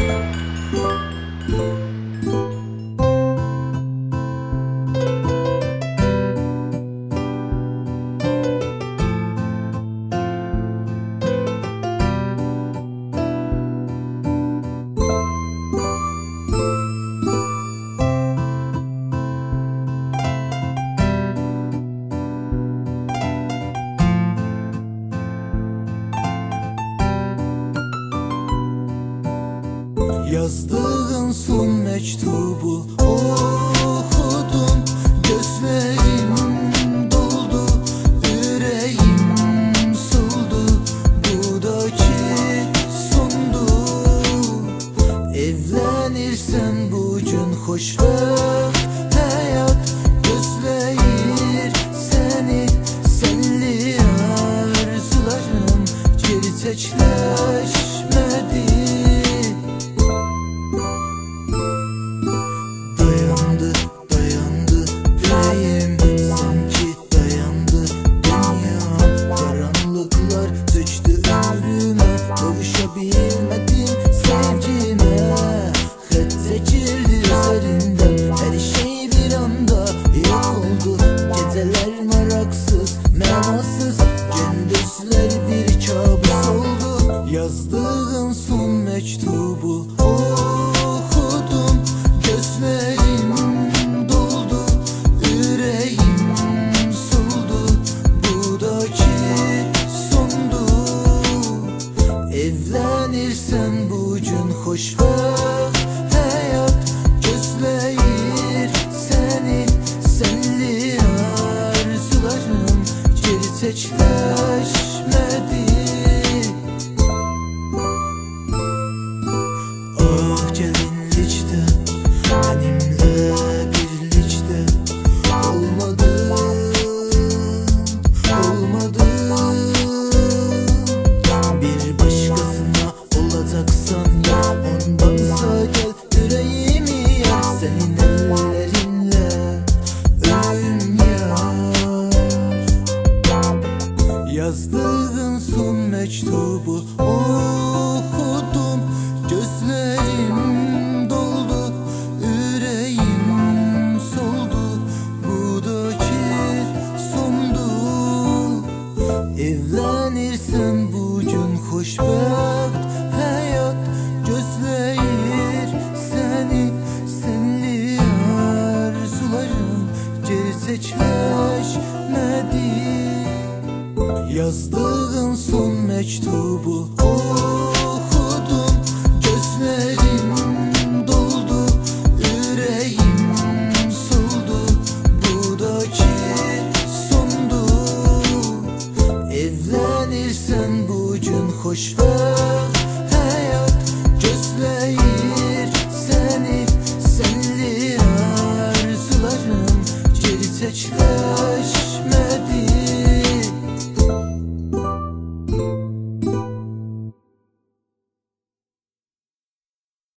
Música Yazdığın son mektubu okudum Gözlerim doldu, yüreğim soldu. Budaki sondu. Evlenirsen bugün hoşbeht Geceler maraksız, menasız Gündüzler bir kabus oldu. Yazdığın son mektubu okudum. Gözlerim doldu, yüreğim soldu. Budaki sondu Evlenirsen bugün hoşbeht Yazdığın son mektubu okudum. Gözlerim doldu, yüreğim soldu. Budaki sondu. Evlenirsen bugün hoşbeht hayat Gözleyir seni, senli arzularım Gerçekleşmedi Yazdığın son mektubu okudum. Gözlerim doldu, yüreğim soldu. Budaki sondu. Evlenirsen bugün hoşbeht